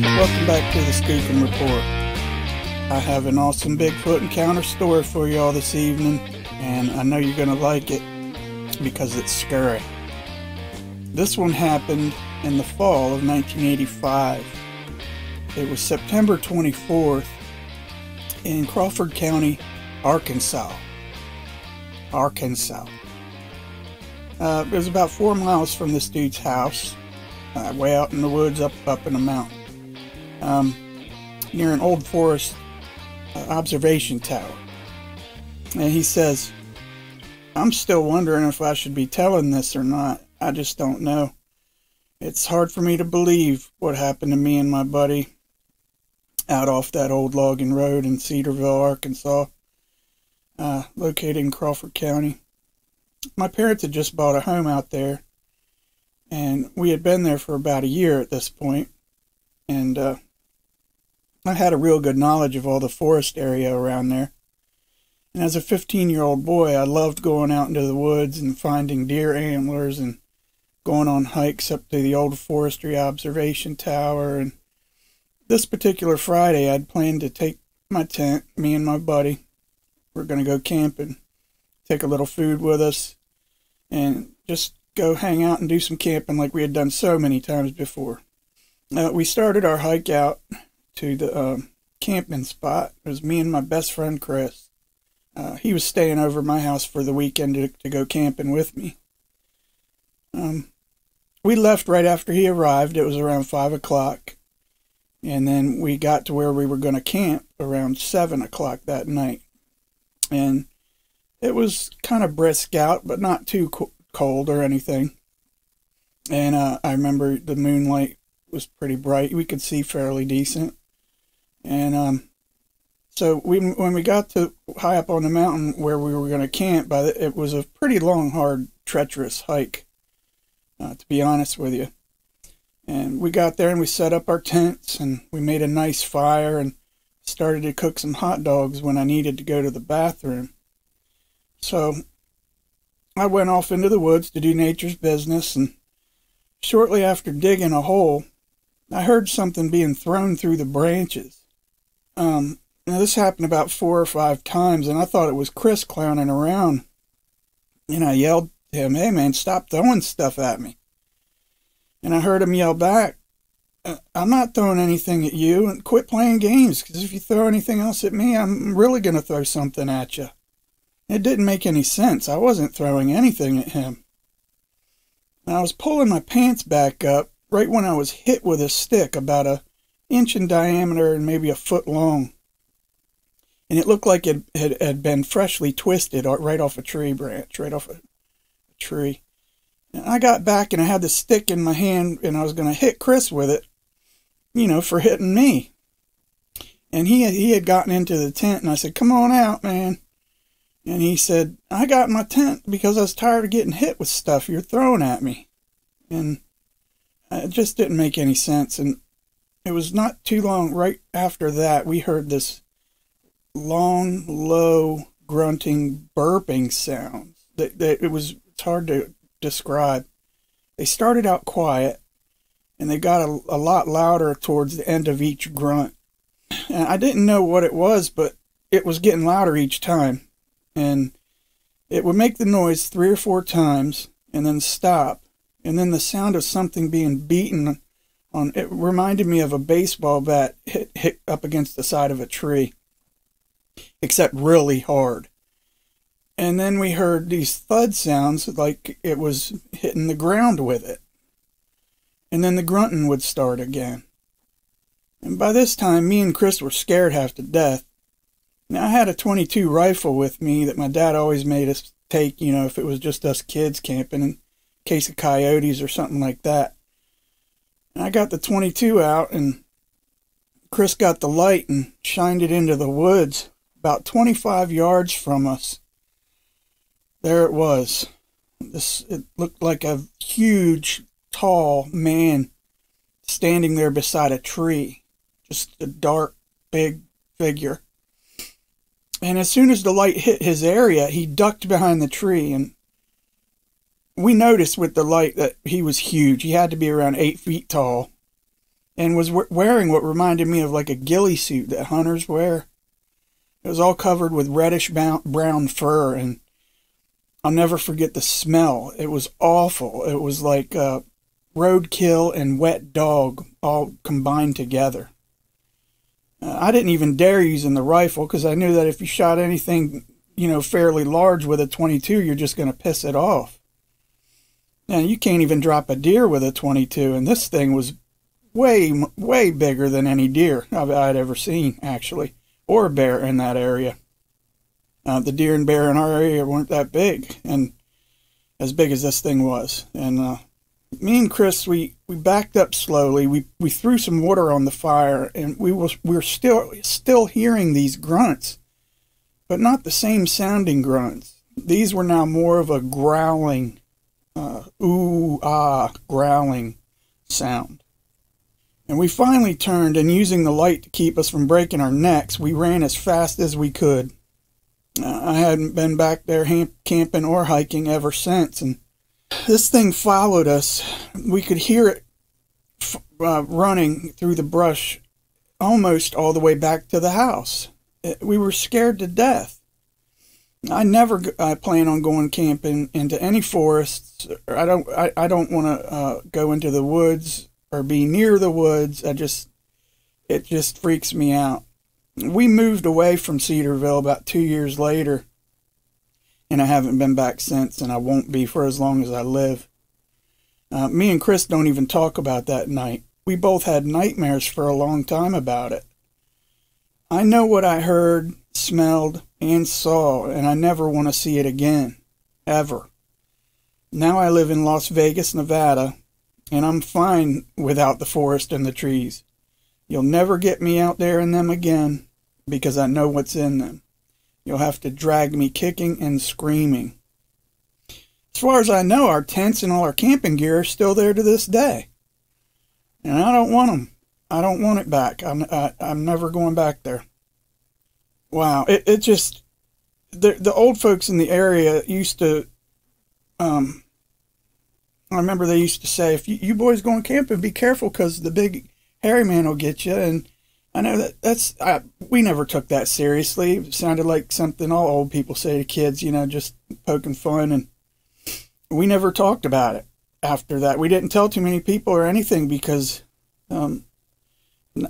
Welcome back to the Skookum Report. I have an awesome Bigfoot encounter story for you all this evening, and I know you're going to like it because it's scary. This one happened in the fall of 1985. It was September 24th in Crawford County, Arkansas. Arkansas. Uh, it was about four miles from this dude's house, uh, way out in the woods, up up in the mountain, um, near an old forest uh, observation tower. And he says, "I'm still wondering if I should be telling this or not. I just don't know. It's hard for me to believe what happened to me and my buddy out off that old logging road in Cedarville, Arkansas, uh, located in Crawford County." my parents had just bought a home out there, and we had been there for about a year at this point, and uh, I had a real good knowledge of all the forest area around there. And as a 15 year old boy, I loved going out into the woods and finding deer antlers and going on hikes up to the old forestry observation tower. And this particular Friday, I'd planned to take my tent, me and my buddy. We're going to go camping take a little food with us, and just go hang out and do some camping like we had done so many times before. Uh, we started our hike out to the uh, camping spot. It was me and my best friend Chris. Uh, he was staying over my house for the weekend to, to go camping with me. Um, we left right after he arrived. It was around five o'clock, and then we got to where we were going to camp around seven o'clock that night. And it was kind of brisk out, but not too co- cold or anything. And uh, I remember the moonlight was pretty bright. We could see fairly decent. And um, so we when we got to high up on the mountain where we were going to camp, by the, it was a pretty long, hard, treacherous hike. Uh, to be honest with you. And we got there and we set up our tents and we made a nice fire and started to cook some hot dogs when I needed to go to the bathroom. So I went off into the woods to do nature's business, and shortly after digging a hole, I heard something being thrown through the branches. Um, now this happened about four or five times, and I thought it was Chris clowning around. And I yelled to him, "Hey man, stop throwing stuff at me!" And I heard him yell back, uh, "I'm not throwing anything at you, and quit playing games. Because if you throw anything else at me, I'm really gonna throw something at you." It didn't make any sense. I wasn't throwing anything at him. And I was pulling my pants back up right when I was hit with a stick about a inch in diameter and maybe a foot long. And it looked like it had, had been freshly twisted right off a tree branch, right off a, a tree. And I got back and I had the stick in my hand and I was going to hit Chris with it, you know, for hitting me. And he had, he had gotten into the tent and I said, Come on out, man. And he said, I got in my tent because I was tired of getting hit with stuff you're throwing at me. And uh, it just didn't make any sense. And it was not too long right after that we heard this long, low, grunting, burping sounds. That, that it was it's hard to describe. They started out quiet and they got a, a lot louder towards the end of each grunt. And I didn't know what it was, but it was getting louder each time and it would make the noise three or four times and then stop and then the sound of something being beaten on it reminded me of a baseball bat hit, hit up against the side of a tree except really hard. And then we heard these thud sounds like it was hitting the ground with it. And then the grunting would start again. And by this time me and chris were scared half to death. Now, I had a 22 rifle with me that my dad always made us take, you know, if it was just us kids camping in case of coyotes or something like that. I got the 22 out and Chris got the light and shined it into the woods about 25 yards from us. There it was. This it looked like a huge, tall man standing there beside a tree. Just a dark, big figure. And as soon as the light hit his area, he ducked behind the tree. And we noticed with the light that he was huge. He had to be around eight feet tall. and was wearing what reminded me of like a ghillie suit that hunters wear. It was all covered with reddish brown fur, and I'll never forget the smell. It was awful. It was like roadkill and wet dog all combined together. Uh, I didn't even dare using the rifle because I knew that if you shot anything, you know, fairly large with a 22, you're just going to piss it off. And you can't even drop a deer with a 22, and this thing was way, way bigger than any deer I'd ever seen, actually, or a bear in that area. Uh, the deer and bear in our area weren't that big, and as big as this thing was. And uh, me and Chris, we, we backed up slowly. We we threw some water on the fire, and we was we were still still hearing these grunts, but not the same sounding grunts. These were now more of a growling, uh, ooh ah growling sound. And we finally turned, and using the light to keep us from breaking our necks, we ran as fast as we could. Uh, I hadn't been back there camping or hiking ever since, and this thing followed us. We could hear it uh, running through the brush almost all the way back to the house. It, we were scared to death. I never I plan on going camping into any forests. I don't I, I don't want to uh, go into the woods or be near the woods. I just it just freaks me out. We moved away from Cedarville about two years later, and I haven't been back since, and I won't be for as long as I live. Uh, me and Chris don't even talk about that night. We both had nightmares for a long time about it. I know what I heard, smelled, and saw, and I never want to see it again. Ever. Now I live in Las Vegas, Nevada, and I'm fine without the forest and the trees. You'll never get me out there in them again because I know what's in them. You'll have to drag me kicking and screaming. As far as I know, our tents and all our camping gear are still there to this day. And I don't want them. I don't want it back. I'm, I, I'm never going back there. Wow. It, it just, the, the old folks in the area used to, um, I remember they used to say, if you, you boys going camping, be careful because the big hairy man will get you. And I know that that's, I, we never took that seriously. It sounded like something all old people say to kids, you know, just poking fun. And we never talked about it after that. We didn't tell too many people or anything because, um,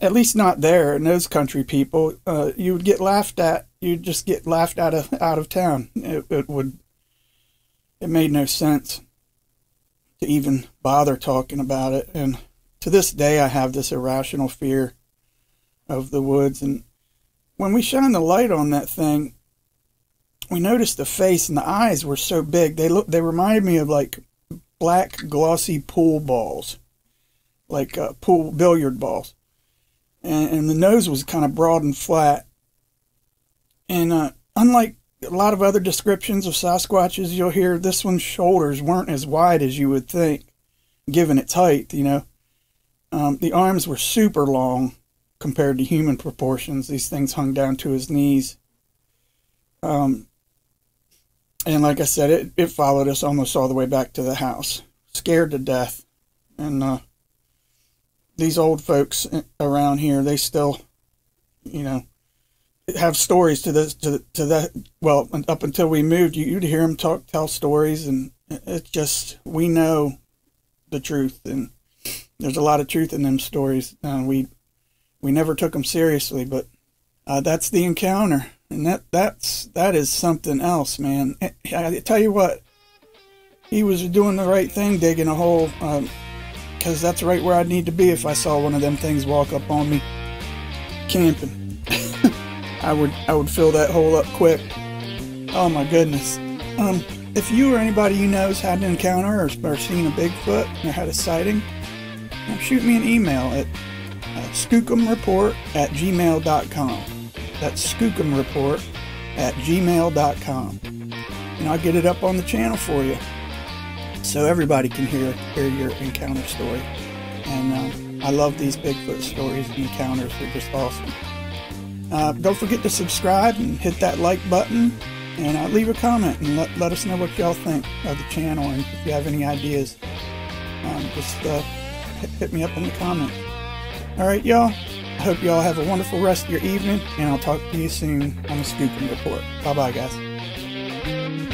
at least not there in those country people, uh, you would get laughed at. You'd just get laughed out of out of town. It, it would. It made no sense to even bother talking about it. And to this day, I have this irrational fear of the woods. And when we shine the light on that thing, we noticed the face and the eyes were so big. They look, they reminded me of like black glossy pool balls, like uh, pool billiard balls. And, and the nose was kind of broad and flat. And uh, unlike a lot of other descriptions of Sasquatches you'll hear, this one's shoulders weren't as wide as you would think, given its height, you know. Um, the arms were super long compared to human proportions. These things hung down to his knees. Um, and like I said, it, it followed us almost all the way back to the house, scared to death. And uh, these old folks around here, they still, you know, have stories to this to to that. Well, up until we moved, you, would hear them talk, tell stories, and it's just we know the truth, and there's a lot of truth in them stories. Uh, we we never took them seriously, but uh, that's the encounter, and that that's that is something else, man. I, I tell you what, he was doing the right thing, digging a hole, because um, that's right where I'd need to be if I saw one of them things walk up on me camping. I would I would fill that hole up quick. Oh my goodness. Um, if you or anybody you know has had an encounter or, or seen a Bigfoot or had a sighting, uh, shoot me an email at uh, skookumreport at gmail.com. That's skookumreport at gmail.com. And I'll get it up on the channel for you so everybody can hear, hear your encounter story. And um, I love these Bigfoot stories and encounters. They're just awesome. Uh, don't forget to subscribe and hit that like button and uh, leave a comment and let, let us know what y'all think of the channel and if you have any ideas um, just uh, hit, hit, me up in the comments All right, y'all. I hope y'all have a wonderful rest of your evening, and I'll talk to you soon on the Skookum Report. Bye bye, guys.